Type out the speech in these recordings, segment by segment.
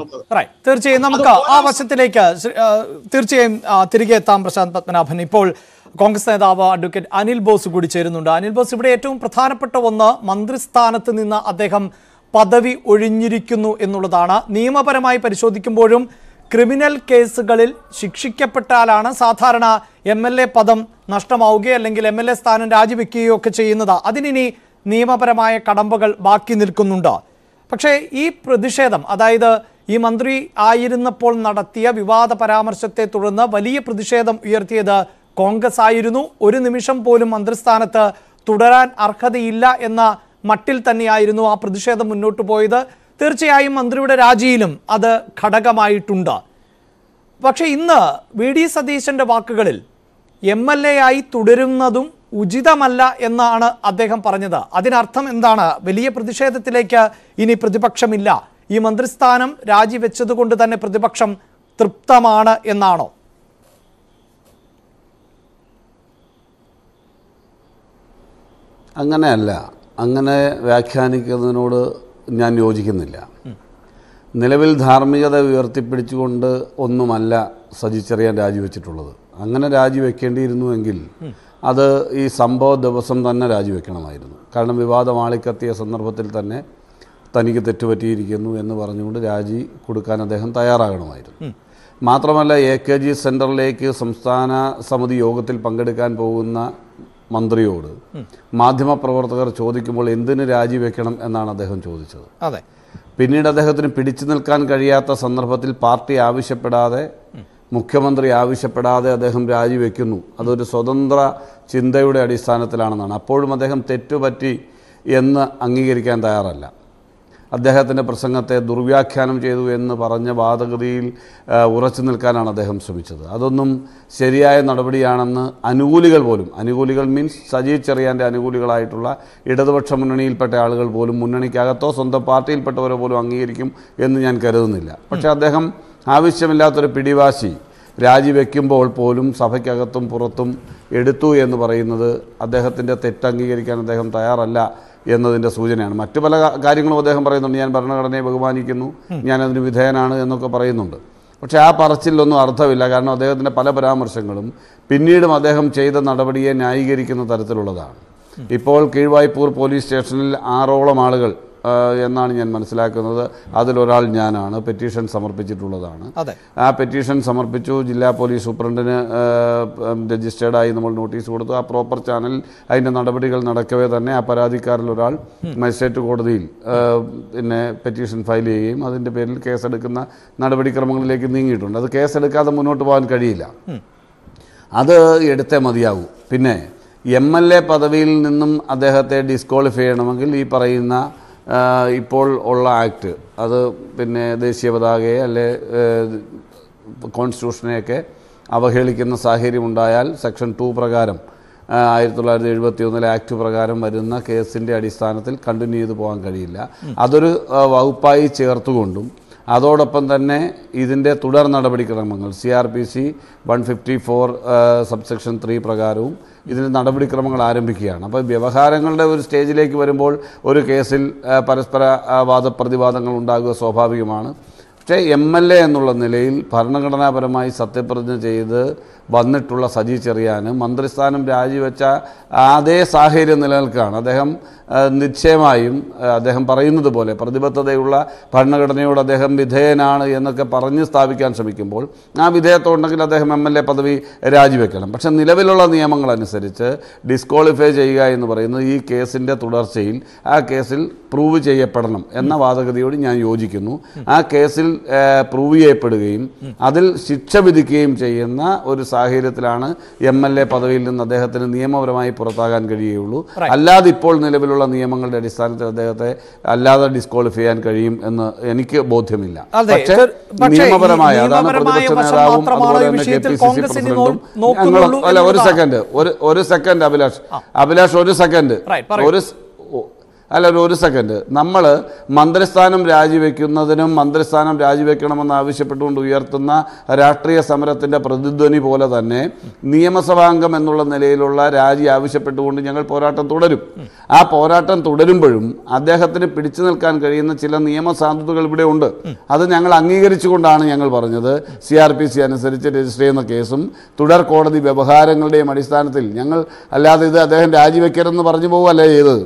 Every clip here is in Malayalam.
തീർച്ചയായും നമുക്ക് ആ വശത്തിലേക്ക് തീർച്ചയായും തിരികെ എത്താം പ്രശാന്ത് പത്മനാഭൻ. ഇപ്പോൾ കോൺഗ്രസ് നേതാവ് അഡ്വക്കേറ്റ് അനിൽ ബോസ് കൂടി ചേരുന്നുണ്ട്. അനിൽ ബോസ് ഇവിടെ ഏറ്റവും പ്രധാനപ്പെട്ട ഒന്ന് മന്ത്രിസ്ഥാനത്ത് നിന്ന് അദ്ദേഹം പദവി ഒഴിഞ്ഞിരിക്കുന്നു എന്നുള്ളതാണ്. നിയമപരമായി പരിശോധിക്കുമ്പോഴും ക്രിമിനൽ കേസുകളിൽ ശിക്ഷിക്കപ്പെട്ടാലാണ് സാധാരണ എം എൽ എ പദം നഷ്ടമാവുകയോ അല്ലെങ്കിൽ എം എൽ എ സ്ഥാനം രാജിവെക്കുകയോ ഒക്കെ ചെയ്യുന്നത്. അതിനി നിയമപരമായ കടമ്പകൾ ബാക്കി നിൽക്കുന്നുണ്ട്. പക്ഷേ ഈ പ്രതിഷേധം അതായത് ഈ മന്ത്രി ആയിരുന്നപ്പോൾ നടത്തിയ വിവാദ പരാമർശത്തെ തുടർന്ന് വലിയ പ്രതിഷേധം ഉയർത്തിയത് കോൺഗ്രസ് ആയിരുന്നു. ഒരു നിമിഷം പോലും മന്ത്രിസ്ഥാനത്ത് തുടരാൻ അർഹതയില്ല എന്ന മട്ടിൽ തന്നെയായിരുന്നു ആ പ്രതിഷേധം മുന്നോട്ട് പോയത്. തീർച്ചയായും മന്ത്രിയുടെ രാജിയിലും അത് ഘടകമായിട്ടുണ്ട്. പക്ഷേ ഇന്ന് വി ഡി സതീശന്റെ വാക്കുകളിൽ എം എൽ എ ആയി തുടരുന്നതും ഉചിതമല്ല എന്നാണ് അദ്ദേഹം പറഞ്ഞത്. അതിനർത്ഥം എന്താണ്? വലിയ പ്രതിഷേധത്തിലേക്ക് ഇനി പ്രതിപക്ഷമില്ല. ഈ മന്ത്രിസ്ഥാനം രാജിവെച്ചതുകൊണ്ട് തന്നെ പ്രതിപക്ഷം തൃപ്തമാണ് എന്നാണോ? അങ്ങനെയല്ല. അങ്ങനെ വ്യാഖ്യാനിക്കുന്നതിനോട് ഞാൻ യോജിക്കുന്നില്ല. നിലവിൽ ധാർമ്മികത ഉയർത്തിപ്പിടിച്ചുകൊണ്ട് ഒന്നുമല്ല സജി ചെറിയാൻ രാജിവെച്ചിട്ടുള്ളത്. അങ്ങനെ രാജിവെക്കേണ്ടിയിരുന്നുവെങ്കിൽ അത് ഈ സംഭവ ദിവസം തന്നെ രാജിവെക്കണമായിരുന്നു. കാരണം വിവാദം ആളിക്കത്തിയ സന്ദർഭത്തിൽ തന്നെ തനിക്ക് തെറ്റുപറ്റിയിരിക്കുന്നു എന്ന് പറഞ്ഞുകൊണ്ട് രാജി കൊടുക്കാൻ അദ്ദേഹം തയ്യാറാകണമായിരുന്നു. മാത്രമല്ല എ കെ ജി സെന്ററിലേക്ക് സംസ്ഥാന സമിതി യോഗത്തിൽ പങ്കെടുക്കാൻ പോകുന്ന മന്ത്രിയോട് മാധ്യമപ്രവർത്തകർ ചോദിക്കുമ്പോൾ എന്തിന് രാജിവെക്കണം എന്നാണ് അദ്ദേഹം ചോദിച്ചത്. അതെ. പിന്നീട് അദ്ദേഹത്തിന് പിടിച്ചു നിൽക്കാൻ കഴിയാത്ത സന്ദർഭത്തിൽ പാർട്ടി ആവശ്യപ്പെടാതെ മുഖ്യമന്ത്രി ആവശ്യപ്പെടാതെ അദ്ദേഹം രാജിവെക്കുന്നു അതൊരു സ്വതന്ത്ര ചിന്തയുടെ അടിസ്ഥാനത്തിലാണെന്നാണ്. അപ്പോഴും അദ്ദേഹം തെറ്റുപറ്റി എന്ന് അംഗീകരിക്കാൻ തയ്യാറല്ല. അദ്ദേഹത്തിന്റെ പ്രസംഗത്തെ ദുർവ്യാഖ്യാനം ചെയ്തു എന്ന് പറഞ്ഞ വാദഗതിയിൽ ഉറച്ചു നിൽക്കാനാണ് അദ്ദേഹം ശ്രമിച്ചത്. അതൊന്നും ശരിയായ നടപടിയാണെന്ന് അനുകൂലികൾ പോലും അനുകൂലികൾ മീൻസ് സജീവ് ചെറിയാന്റെ അനുകൂലികളായിട്ടുള്ള ഇടതുപക്ഷ മുന്നണിയിൽപ്പെട്ട ആളുകൾ പോലും മുന്നണിക്കകത്തോ സ്വന്തം പാർട്ടിയിൽപ്പെട്ടവരോ പോലും അംഗീകരിക്കും എന്ന് ഞാൻ കരുതുന്നില്ല. പക്ഷേ അദ്ദേഹം ആവശ്യമില്ലാത്തൊരു പിടിവാശി രാജിവെക്കുമ്പോൾ പോലും സഭയ്ക്കകത്തും പുറത്തും എടുത്തു എന്ന് പറയുന്നത് അദ്ദേഹത്തിന്റെ തെറ്റ് അംഗീകരിക്കാൻ അദ്ദേഹം തയ്യാറല്ല എന്നതിന്റെ സൂചനയാണ്. മറ്റു പല കാര്യങ്ങളും അദ്ദേഹം പറയുന്നുണ്ട്. ഞാൻ ഭരണഘടനയെ ബഹുമാനിക്കുന്നു. ഞാൻ അതിന് വിധേയനാണ് എന്നൊക്കെ പറയുന്നുണ്ട്. പക്ഷേ ആ പറച്ചിലൊന്നും അർത്ഥമില്ല. കാരണം അദ്ദേഹത്തിന്റെ പല പരാമർശങ്ങളും പിന്നീടും അദ്ദേഹം ചെയ്ത നടപടിയെ ന്യായീകരിക്കുന്ന തരത്തിലുള്ളതാണ്. ഇപ്പോൾ കീഴ്വായ്പൂർ പോലീസ് സ്റ്റേഷനിൽ ആറോളം ആളുകൾ എന്നാണ് ഞാൻ മനസ്സിലാക്കുന്നത്. അതിലൊരാൾ ഞാനാണ്. പെറ്റീഷൻ സമർപ്പിച്ചിട്ടുള്ളതാണ്. ആ പെറ്റീഷൻ സമർപ്പിച്ചു. ജില്ലാ പോലീസ് സൂപ്രണ്ടിന് രജിസ്റ്റേർഡായി നമ്മൾ നോട്ടീസ് കൊടുത്തു. ആ പ്രോപ്പർ ചാനൽ അതിന്റെ നടപടികൾ നടക്കവേ തന്നെ ആ പരാതിക്കാരിൽ ഒരാൾ മജിസ്ട്രേറ്റ് കോടതിയിൽ പിന്നെ പെറ്റീഷൻ ഫയൽ ചെയ്യുകയും അതിന്റെ പേരിൽ കേസെടുക്കുന്ന നടപടിക്രമങ്ങളിലേക്ക് നീങ്ങിയിട്ടുണ്ട്. അത് കേസെടുക്കാതെ മുന്നോട്ട് പോകാൻ കഴിയില്ല. അത് എടുത്തേ മതിയാകൂ പിന്നെ എം എൽ എ പദവിയിൽ നിന്നും അദ്ദേഹത്തെ ഡിസ്ക്വാളിഫൈ ചെയ്യണമെങ്കിൽ ഈ പറയുന്ന ഇപ്പോൾ ഉള്ള ആക്ട്. അത് പിന്നെ ദേശീയ പതാകയെ അല്ലെ കോൺസ്റ്റിറ്റ്യൂഷനെയൊക്കെ അവഹേളിക്കുന്ന സാഹചര്യം ഉണ്ടായാൽ സെക്ഷൻ ടു പ്രകാരം ആയിരത്തി തൊള്ളായിരത്തി എഴുപത്തി ഒന്നിലെ ആക്ട് പ്രകാരം വരുന്ന കേസിന്റെ അടിസ്ഥാനത്തിൽ കണ്ടിന്യൂ ചെയ്തു പോകാൻ കഴിയില്ല. അതൊരു വകുപ്പായി ചേർത്തുകൊണ്ടും അതോടൊപ്പം തന്നെ ഇതിന്റെ തുടർ നടപടിക്രമങ്ങൾ C R P C one fifty four subsection three പ്രകാരവും ഇതിന് നടപടിക്രമങ്ങൾ ആരംഭിക്കുകയാണ്. അപ്പോൾ വ്യവഹാരങ്ങളുടെ ഒരു സ്റ്റേജിലേക്ക് വരുമ്പോൾ ഒരു കേസിൽ പരസ്പര വാദപ്രതിവാദങ്ങൾ ഉണ്ടാകുക സ്വാഭാവികമാണ്. പക്ഷേ എം എൽ എ എന്നുള്ള നിലയിൽ ഭരണഘടനാപരമായി സത്യപ്രതിജ്ഞ ചെയ്ത് വന്നിട്ടുള്ള സജി ചെറിയാൻ മന്ത്രിസ്ഥാനം രാജിവെച്ച അതേ സാഹചര്യം നിലനിൽക്കുകയാണ്. അദ്ദേഹം നിശ്ചയമായും അദ്ദേഹം പറയുന്നത് പോലെ പ്രതിബദ്ധതയുള്ള ഭരണഘടനയോട് അദ്ദേഹം വിധേയനാണ് എന്നൊക്കെ പറഞ്ഞ് സ്ഥാപിക്കാൻ ശ്രമിക്കുമ്പോൾ ആ വിധേയത്വം ഉണ്ടെങ്കിൽ അദ്ദേഹം എം എൽ എ പദവി രാജിവെക്കണം. പക്ഷേ നിലവിലുള്ള നിയമങ്ങളനുസരിച്ച് ഡിസ്ക്വാളിഫൈ ചെയ്യുക എന്ന് പറയുന്നത് ഈ കേസിന്റെ തുടർച്ചയിൽ ആ കേസിൽ പ്രൂവ് ചെയ്യപ്പെടണം എന്ന വാദഗതിയോട് ഞാൻ യോജിക്കുന്നു. ആ കേസിൽ പ്രൂവ് ചെയ്യപ്പെടുകയും അതിൽ ശിക്ഷ വിധിക്കുകയും ചെയ്യുന്ന ഒരു സാഹചര്യത്തിലാണ് എം എൽ എ പദവിയിൽ നിന്ന് അദ്ദേഹത്തിന് നിയമപരമായി പുറത്താകാൻ കഴിയുകയുള്ളൂ. അല്ലാതെ ഇപ്പോൾ നിലവിലുള്ള നിയമങ്ങളുടെ അടിസ്ഥാനത്തിൽ അദ്ദേഹത്തെ അല്ലാതെ ഡിസ്ക്വാളിഫൈ ചെയ്യാൻ കഴിയും എന്ന് എനിക്ക് ബോധ്യമില്ല. പക്ഷേ നിയമപരമായ അതാണ് പ്രതിപക്ഷ നേതാവും അതുപോലെ തന്നെ കെ പി സി സി പ്രസിഡന്റും ഞങ്ങൾ അല്ല ഒരു സെക്കൻഡ് ഒരു ഒരു സെക്കൻഡ് അഭിലാഷ്. അഭിലാഷ് ഒരു സെക്കൻഡ്. ഒരു അല്ല ഒരു- സെക്കൻഡ് നമ്മൾ മന്ത്രിസ്ഥാനം രാജിവെക്കുന്നതിനും മന്ത്രിസ്ഥാനം രാജിവെക്കണമെന്ന് ആവശ്യപ്പെട്ടുകൊണ്ട് ഉയർത്തുന്ന രാഷ്ട്രീയ സമരത്തിന്റെ പ്രതിധ്വനി പോലെ തന്നെ നിയമസഭാംഗം എന്നുള്ള നിലയിലുള്ള രാജി ആവശ്യപ്പെട്ടുകൊണ്ട് ഞങ്ങൾ പോരാട്ടം തുടരും. ആ പോരാട്ടം തുടരുമ്പോഴും അദ്ദേഹത്തിന് പിടിച്ചു നിൽക്കാൻ കഴിയുന്ന ചില നിയമസാധുതകൾ ഇവിടെ ഉണ്ട്. അത് ഞങ്ങൾ അംഗീകരിച്ചുകൊണ്ടാണ് ഞങ്ങൾ പറഞ്ഞത്. സി ആർ പി സി അനുസരിച്ച് രജിസ്റ്റർ ചെയ്യുന്ന കേസും തുടർ കോടതി വ്യവഹാരങ്ങളുടെയും അടിസ്ഥാനത്തിൽ ഞങ്ങൾ അല്ലാതെ ഇത് അദ്ദേഹം രാജിവെക്കരുതെന്ന് പറഞ്ഞു പോവുകയല്ല ചെയ്തത്?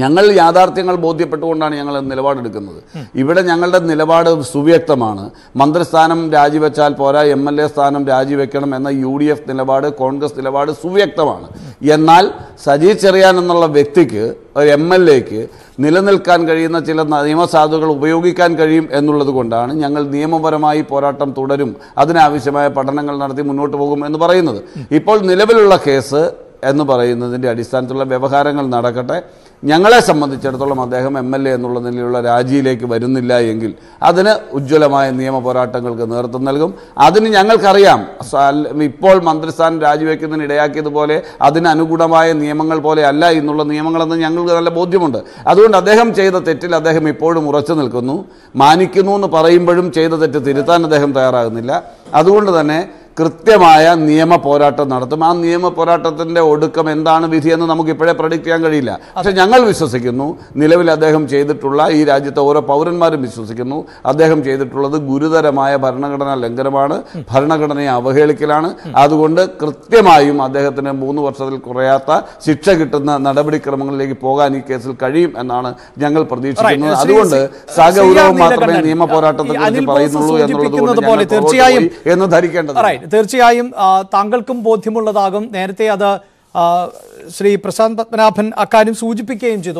ഞങ്ങൾ യാഥാർത്ഥ്യങ്ങൾ ബോധ്യപ്പെട്ടുകൊണ്ടാണ് ഞങ്ങൾ നിലപാടെടുക്കുന്നത്. ഇവിടെ ഞങ്ങളുടെ നിലപാട് സുവ്യക്തമാണ്. മന്ത്രിസ്ഥാനം രാജിവെച്ചാൽ പോരാ എം എൽ എ സ്ഥാനം രാജിവെക്കണം എന്ന യു ഡി എഫ് നിലപാട് കോൺഗ്രസ് നിലപാട് സുവ്യക്തമാണ്. എന്നാൽ സജി ചെറിയാൻ എന്നുള്ള വ്യക്തിക്ക് ഒരു എം എൽ എക്ക് നിലനിൽക്കാൻ കഴിയുന്ന ചില നിയമസാധുകൾ ഉപയോഗിക്കാൻ കഴിയും എന്നുള്ളത് കൊണ്ടാണ് ഞങ്ങൾ നിയമപരമായി പോരാട്ടം തുടരും. അതിനാവശ്യമായ പഠനങ്ങൾ നടത്തി മുന്നോട്ട് പോകും എന്ന് പറയുന്നത്. ഇപ്പോൾ നിലവിലുള്ള കേസ് എന്ന് പറയുന്നതിന്റെ അടിസ്ഥാനത്തിലുള്ള വ്യവഹാരങ്ങൾ നടക്കട്ടെ. ഞങ്ങളെ സംബന്ധിച്ചിടത്തോളം അദ്ദേഹം എം എൽ എ എന്നുള്ള നിലയിലുള്ള രാജിയിലേക്ക് വരുന്നില്ല എങ്കിൽ അതിന് ഉജ്ജ്വലമായ നിയമ പോരാട്ടങ്ങൾക്ക് നേതൃത്വം നൽകും. അതിന് ഞങ്ങൾക്കറിയാം ഇപ്പോൾ മന്ത്രിസ്ഥാനം രാജിവെക്കുന്നതിന് ഇടയാക്കിയതുപോലെ അതിനനുഗുണമായ നിയമങ്ങൾ പോലെ അല്ല എന്നുള്ള നിയമങ്ങളെന്ന് ഞങ്ങൾക്ക് നല്ല ബോധ്യമുണ്ട്. അതുകൊണ്ട് അദ്ദേഹം ചെയ്ത തെറ്റിൽ അദ്ദേഹം ഇപ്പോഴും ഉറച്ചു നിൽക്കുന്നു. മാനിക്കുന്നു എന്ന് പറയുമ്പോഴും ചെയ്ത തെറ്റ് തിരുത്താൻ അദ്ദേഹം തയ്യാറാകുന്നില്ല. അതുകൊണ്ട് തന്നെ കൃത്യമായ നിയമ പോരാട്ടം നടത്തും ആ നിയമ പോരാട്ടത്തിന്റെ ഒടുക്കം എന്താണ് വിധിയെന്ന് നമുക്ക് ഇപ്പോഴേ പ്രഡിക്റ്റ് ചെയ്യാൻ കഴിയില്ല പക്ഷെ ഞങ്ങൾ വിശ്വസിക്കുന്നു നിലവിൽ അദ്ദേഹം ചെയ്തിട്ടുള്ള ഈ രാജ്യത്തെ ഓരോ പൗരന്മാരും വിശ്വസിക്കുന്നു അദ്ദേഹം ചെയ്തിട്ടുള്ളത് ഗുരുതരമായ ഭരണഘടനാ ലംഘനമാണ് ഭരണഘടനയെ അവഹേളിക്കലാണ് അതുകൊണ്ട് കൃത്യമായും അദ്ദേഹത്തിന് മൂന്ന് വർഷത്തിൽ കുറയാത്ത ശിക്ഷ കിട്ടുന്ന നടപടിക്രമങ്ങളിലേക്ക് പോകാൻ ഈ കേസിൽ കഴിയും എന്നാണ് ഞങ്ങൾ പ്രതീക്ഷിക്കുന്നത് അതുകൊണ്ട് ആർ മാത്രമേ നിയമ പോരാട്ടത്തെ കുറിച്ച് പറയുന്നുള്ളൂ എന്നുള്ളത് പോലെ തീർച്ചയായും എന്ന് ധരിക്കേണ്ടത് തീർച്ചയായും താങ്കൾക്കും ബോധ്യമുള്ളതാകും. നേരത്തെ അത് ശ്രീ പ്രശാന്ത് പത്മനാഭൻ അക്കാര്യം സൂചിപ്പിക്കുകയും ചെയ്തു.